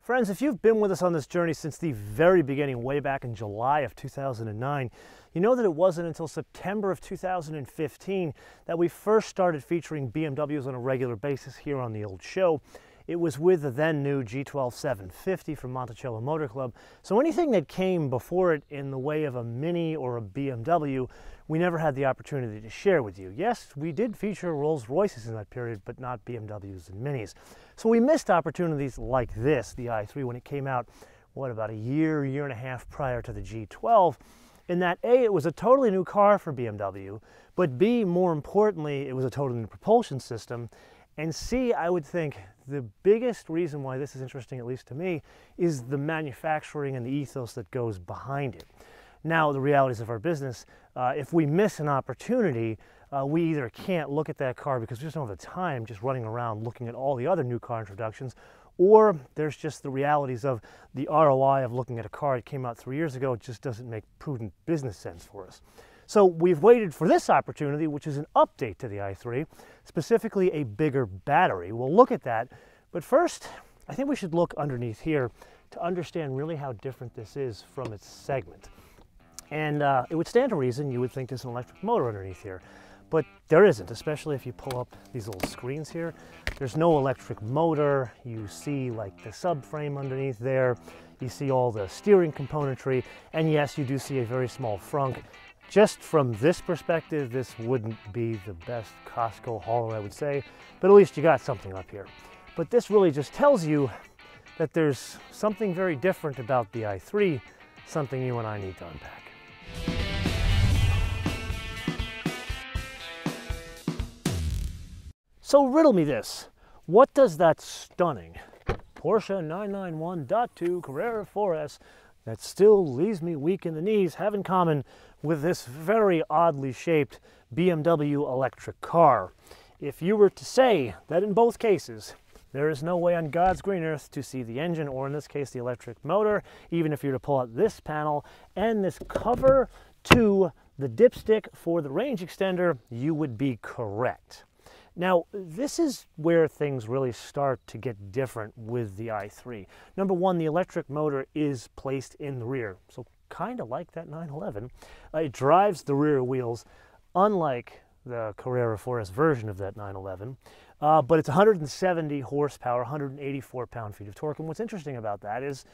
Friends, if you've been with us on this journey since the very beginning, way back in July of 2009, you know that it wasn't until September of 2015 that we first started featuring BMWs on a regular basis here on the old show. It was with the then new G12 750 from Monticello Motor Club. So anything that came before it in the way of a Mini or a BMW, we never had the opportunity to share with you. Yes, we did feature Rolls Royces in that period, but not BMWs and Minis. So we missed opportunities like this, the i3, when it came out, what, about a year, year and a half prior to the G12 in that A, it was a totally new car for BMW, but B, more importantly, it was a totally new propulsion system. And C, I would think the biggest reason why this is interesting, at least to me, is the manufacturing and the ethos that goes behind it. Now, the realities of our business, uh, if we miss an opportunity, uh, we either can't look at that car because we just don't have the time just running around looking at all the other new car introductions, or there's just the realities of the ROI of looking at a car that came out three years ago. It just doesn't make prudent business sense for us. So we've waited for this opportunity, which is an update to the i3, specifically a bigger battery. We'll look at that, but first, I think we should look underneath here to understand really how different this is from its segment. And uh, it would stand to reason you would think there's an electric motor underneath here but there isn't, especially if you pull up these little screens here. There's no electric motor. You see like the subframe underneath there. You see all the steering componentry. And yes, you do see a very small frunk. Just from this perspective, this wouldn't be the best Costco hauler, I would say, but at least you got something up here. But this really just tells you that there's something very different about the i3, something you and I need to unpack. So riddle me this. What does that stunning Porsche 991.2 Carrera 4S that still leaves me weak in the knees have in common with this very oddly shaped BMW electric car? If you were to say that in both cases, there is no way on God's green earth to see the engine, or in this case, the electric motor, even if you were to pull out this panel and this cover to the dipstick for the range extender, you would be correct. Now, this is where things really start to get different with the i3. Number one, the electric motor is placed in the rear, so kind of like that 911. Uh, it drives the rear wheels, unlike the Carrera 4S version of that 911. Uh, but it's 170 horsepower, 184 pound-feet of torque. And what's interesting about that is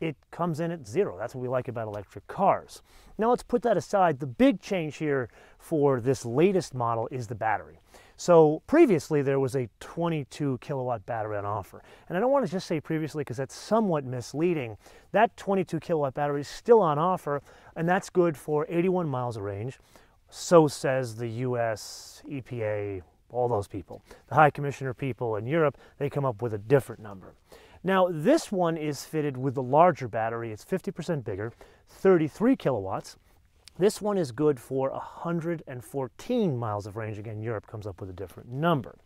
it comes in at zero. That's what we like about electric cars. Now let's put that aside. The big change here for this latest model is the battery. So previously there was a 22 kilowatt battery on offer. And I don't want to just say previously because that's somewhat misleading. That 22 kilowatt battery is still on offer and that's good for 81 miles of range. So says the US EPA, all those people. The High Commissioner people in Europe, they come up with a different number. Now this one is fitted with the larger battery. It's 50% bigger, 33 kilowatts. This one is good for 114 miles of range. Again, Europe comes up with a different number.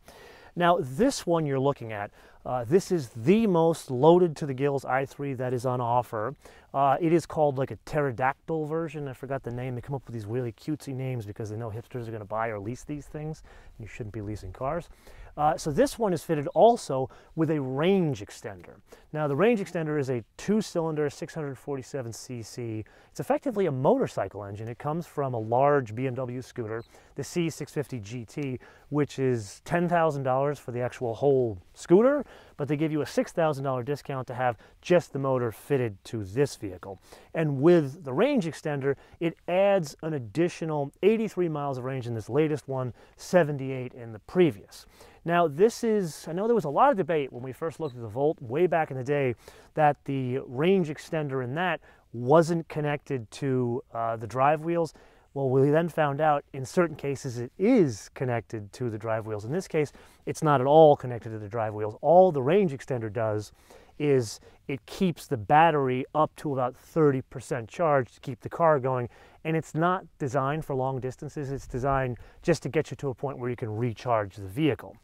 Now, this one you're looking at, uh, this is the most loaded to the gills i3 that is on offer. Uh, it is called like a pterodactyl version. I forgot the name. They come up with these really cutesy names because they know hipsters are going to buy or lease these things. You shouldn't be leasing cars. Uh, so this one is fitted also with a range extender. Now the range extender is a two-cylinder 647cc. It's effectively a motorcycle engine. It comes from a large BMW scooter, the C650 GT, which is $10,000 for the actual whole scooter, but they give you a $6,000 discount to have just the motor fitted to this vehicle. And with the range extender, it adds an additional 83 miles of range in this latest one, 78 in the previous. Now this is, I know there was a lot of debate when we first looked at the Volt way back in the day that the range extender in that wasn't connected to uh, the drive wheels. Well, we then found out in certain cases it is connected to the drive wheels. In this case, it's not at all connected to the drive wheels. All the range extender does is it keeps the battery up to about 30% charge to keep the car going. And it's not designed for long distances. It's designed just to get you to a point where you can recharge the vehicle.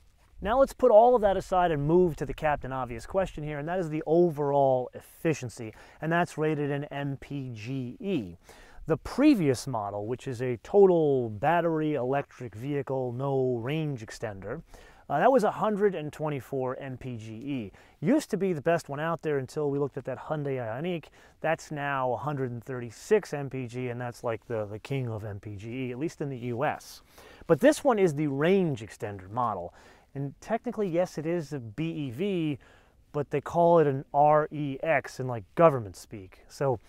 Now let's put all of that aside and move to the captain obvious question here, and that is the overall efficiency, and that's rated in MPGE. The previous model, which is a total battery electric vehicle, no range extender, Uh, that was 124 mpge. Used to be the best one out there until we looked at that Hyundai Ioniq. That's now 136 mpg, and that's like the, the king of mpge, at least in the US. But this one is the range extender model. And technically, yes, it is a BEV, but they call it an REX in like government speak. So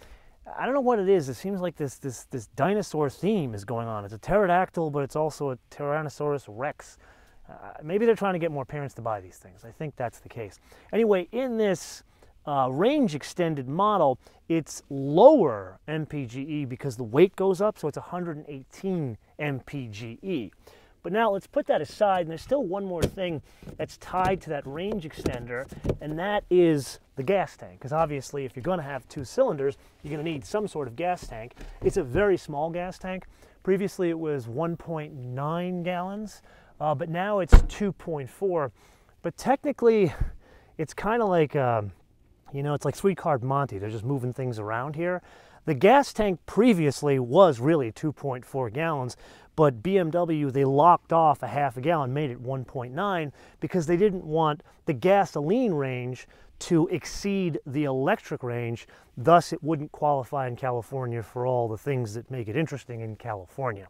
I don't know what it is. It seems like this this this dinosaur theme is going on. It's a pterodactyl, but it's also a Tyrannosaurus Rex. Uh, maybe they're trying to get more parents to buy these things. I think that's the case. Anyway, in this uh, range extended model, it's lower MPGE because the weight goes up, so it's 118 MPGE. But now let's put that aside, and there's still one more thing that's tied to that range extender, and that is the gas tank. Because obviously, if you're going to have two cylinders, you're going to need some sort of gas tank. It's a very small gas tank. Previously, it was 1.9 gallons, uh, but now it's 2.4. But technically, it's kind of like, uh, you know, it's like Sweet Card Monty. They're just moving things around here. The gas tank previously was really 2.4 gallons, but BMW, they locked off a half a gallon, made it 1.9 because they didn't want the gasoline range to exceed the electric range. Thus, it wouldn't qualify in California for all the things that make it interesting in California.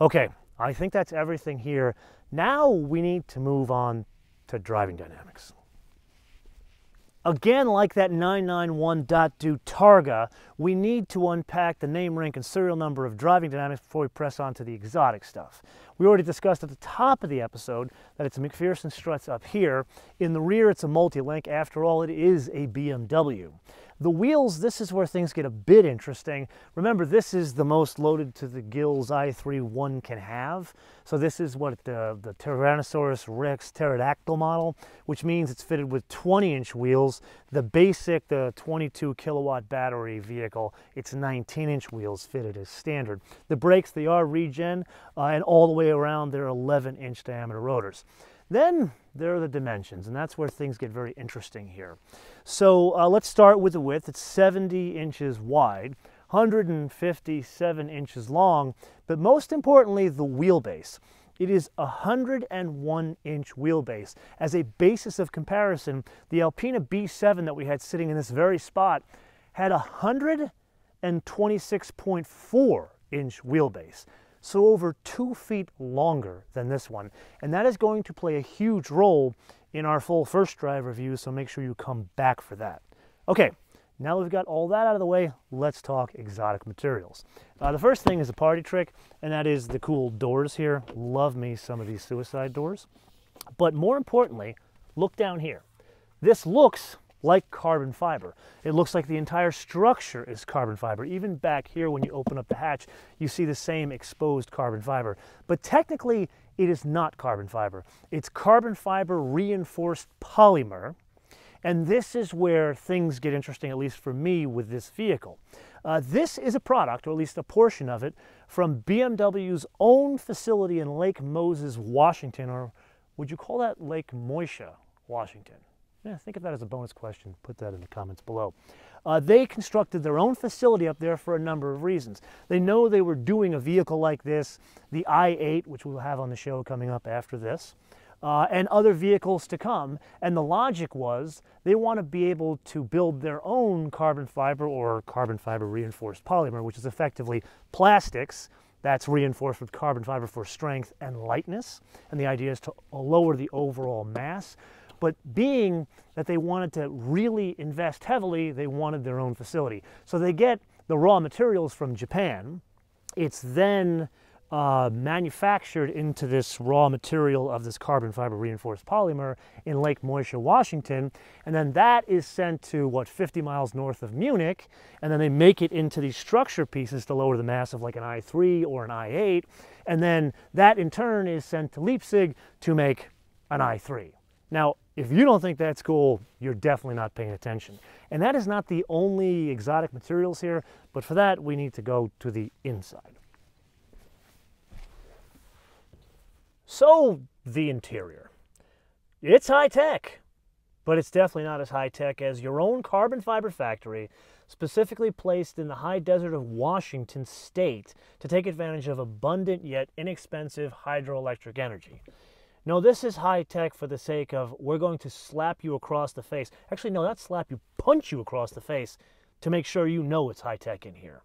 Okay, I think that's everything here. Now we need to move on to driving dynamics. Again, like that 991.2 Targa, we need to unpack the name, rank, and serial number of driving dynamics before we press on to the exotic stuff. We already discussed at the top of the episode that it's a MacPherson struts up here. In the rear, it's a multi-link. After all, it is a BMW. The wheels, this is where things get a bit interesting. Remember, this is the most loaded to the gills i3 one can have. So this is what the, the Tyrannosaurus Rex pterodactyl model, which means it's fitted with 20-inch wheels. The basic, the 22 kilowatt battery vehicle, it's 19-inch wheels fitted as standard. The brakes, they are regen, uh, and all the way around, they're 11-inch diameter rotors. Then there are the dimensions, and that's where things get very interesting here. So uh, let's start with the width. It's 70 inches wide, 157 inches long, but most importantly, the wheelbase. It is a 101 inch wheelbase. As a basis of comparison, the Alpina B7 that we had sitting in this very spot had a 126.4 inch wheelbase so over two feet longer than this one. And that is going to play a huge role in our full first drive review, so make sure you come back for that. Okay, now we've got all that out of the way, let's talk exotic materials. Uh, the first thing is a party trick, and that is the cool doors here. Love me some of these suicide doors. But more importantly, look down here. This looks like carbon fiber. It looks like the entire structure is carbon fiber. Even back here, when you open up the hatch, you see the same exposed carbon fiber. But technically, it is not carbon fiber. It's carbon fiber reinforced polymer. And this is where things get interesting, at least for me, with this vehicle. Uh, this is a product, or at least a portion of it, from BMW's own facility in Lake Moses, Washington, or would you call that Lake Moisha, Washington? Yeah, think of that as a bonus question. Put that in the comments below. Uh, they constructed their own facility up there for a number of reasons. They know they were doing a vehicle like this, the i8, which we'll have on the show coming up after this, uh, and other vehicles to come. And the logic was they want to be able to build their own carbon fiber or carbon fiber reinforced polymer, which is effectively plastics that's reinforced with carbon fiber for strength and lightness. And the idea is to lower the overall mass. But being that they wanted to really invest heavily, they wanted their own facility. So they get the raw materials from Japan. It's then uh, manufactured into this raw material of this carbon fiber reinforced polymer in Lake Moisha, Washington. And then that is sent to, what, 50 miles north of Munich. And then they make it into these structure pieces to lower the mass of like an i3 or an i8. And then that in turn is sent to Leipzig to make an i3. Now, if you don't think that's cool, you're definitely not paying attention. And that is not the only exotic materials here, but for that we need to go to the inside. So, the interior. It's high tech, but it's definitely not as high tech as your own carbon fiber factory, specifically placed in the high desert of Washington state to take advantage of abundant yet inexpensive hydroelectric energy. No, this is high tech for the sake of we're going to slap you across the face. Actually, no, not slap you, punch you across the face to make sure you know it's high tech in here.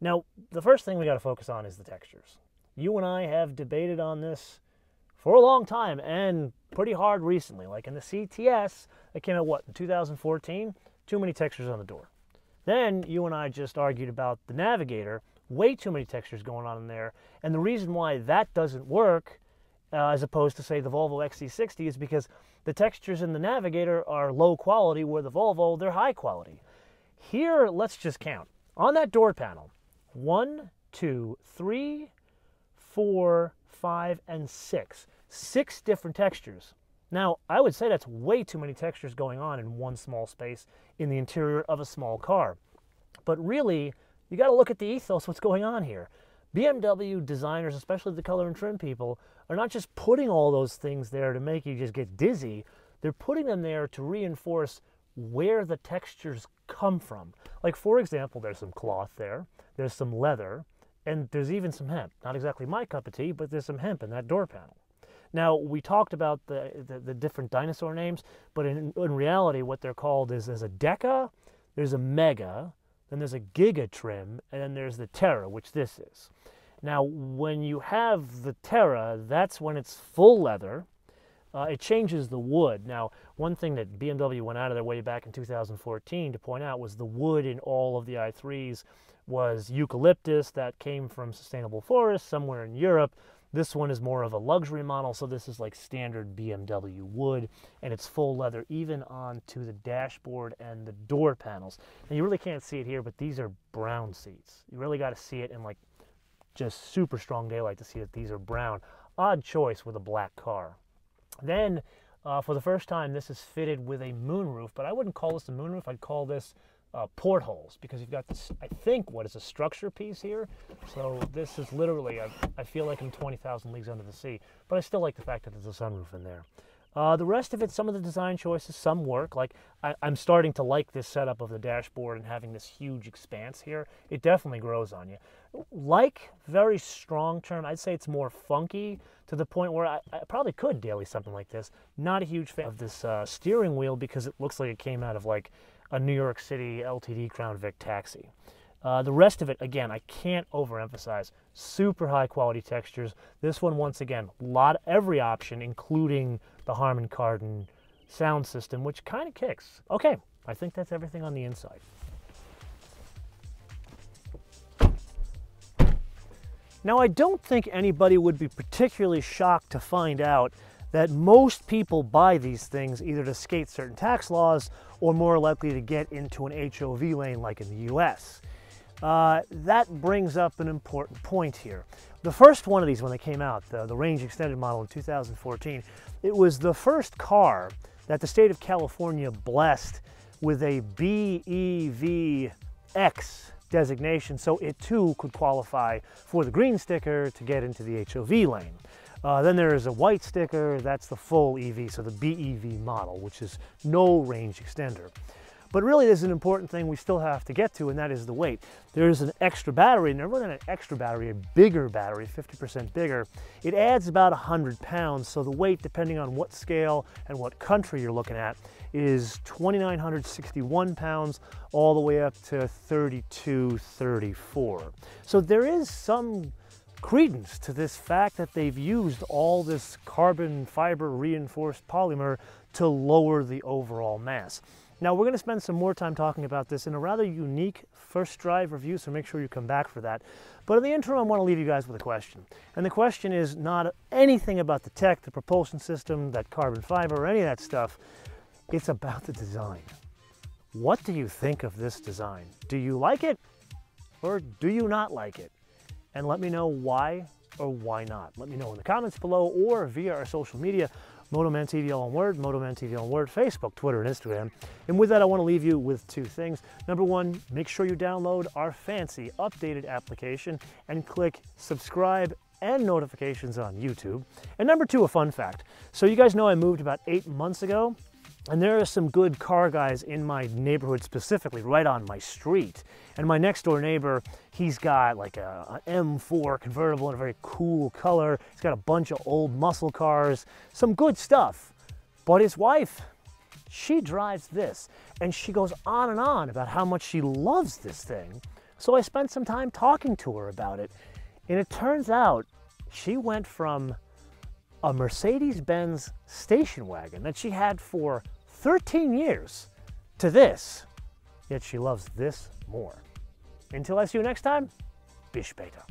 Now, the first thing we got to focus on is the textures. You and I have debated on this for a long time and pretty hard recently. Like in the CTS, that came out what, in 2014? Too many textures on the door. Then you and I just argued about the Navigator, way too many textures going on in there. And the reason why that doesn't work, uh, as opposed to, say, the Volvo XC60, is because the textures in the Navigator are low quality, where the Volvo, they're high quality. Here, let's just count. On that door panel, one, two, three, four, five, and six. Six different textures. Now, I would say that's way too many textures going on in one small space in the interior of a small car. But really, you got to look at the ethos, what's going on here. BMW designers, especially the color and trim people, are not just putting all those things there to make you just get dizzy. They're putting them there to reinforce where the textures come from. Like, for example, there's some cloth there, there's some leather, and there's even some hemp. Not exactly my cup of tea, but there's some hemp in that door panel. Now, we talked about the, the, the different dinosaur names, but in, in reality, what they're called is there's a Deca, there's a Mega, then there's a Giga trim, and then there's the Tera, which this is. Now, when you have the Tera, that's when it's full leather. Uh, it changes the wood. Now, one thing that BMW went out of their way back in 2014 to point out was the wood in all of the i3s was eucalyptus that came from sustainable forests somewhere in Europe. This one is more of a luxury model, so this is like standard BMW wood, and it's full leather even onto the dashboard and the door panels. And you really can't see it here, but these are brown seats. You really got to see it in like just super strong daylight to see that these are brown. Odd choice with a black car. Then, uh, for the first time, this is fitted with a moonroof, but I wouldn't call this a moonroof. I'd call this uh, portholes because you've got this, I think, what is a structure piece here. So this is literally, I, I feel like I'm 20,000 leagues under the sea, but I still like the fact that there's a sunroof in there. Uh, the rest of it, some of the design choices, some work. Like I, am starting to like this setup of the dashboard and having this huge expanse here. It definitely grows on you. Like, very strong term. I'd say it's more funky to the point where I, I probably could daily something like this. Not a huge fan of this uh, steering wheel because it looks like it came out of like a New York City LTD Crown Vic taxi. Uh, the rest of it, again, I can't overemphasize. Super high quality textures. This one, once again, lot every option, including the Harman Kardon sound system, which kind of kicks. Okay, I think that's everything on the inside. Now, I don't think anybody would be particularly shocked to find out that most people buy these things either to skate certain tax laws or more likely to get into an HOV lane like in the US. Uh, that brings up an important point here. The first one of these, when they came out, the, the range extended model in 2014, it was the first car that the state of California blessed with a BEVX designation, so it too could qualify for the green sticker to get into the HOV lane. Uh, then there is a white sticker, that's the full EV, so the BEV model, which is no range extender. But really there's an important thing we still have to get to and that is the weight. There's an extra battery and they're running an extra battery, a bigger battery, 50% bigger. It adds about 100 pounds so the weight depending on what scale and what country you're looking at is 2,961 pounds all the way up to 3234. So there is some credence to this fact that they've used all this carbon fiber reinforced polymer to lower the overall mass. Now we're going to spend some more time talking about this in a rather unique first drive review, so make sure you come back for that. But in the interim, I want to leave you guys with a question. And the question is not anything about the tech, the propulsion system, that carbon fiber, or any of that stuff. It's about the design. What do you think of this design? Do you like it or do you not like it? And let me know why or why not. Let me know in the comments below or via our social media. Motoman TV one word, Motoman TV one word, Facebook, Twitter, and Instagram. And with that, I want to leave you with two things. Number one, make sure you download our fancy updated application and click subscribe and notifications on YouTube. And number two, a fun fact. So you guys know I moved about eight months ago And there are some good car guys in my neighborhood specifically, right on my street. And my next door neighbor, he's got like a, an M4 convertible in a very cool color. He's got a bunch of old muscle cars, some good stuff. But his wife, she drives this and she goes on and on about how much she loves this thing. So I spent some time talking to her about it. And it turns out she went from a Mercedes Benz station wagon that she had for 13 years to this, yet she loves this more. Until I see you next time, bis später.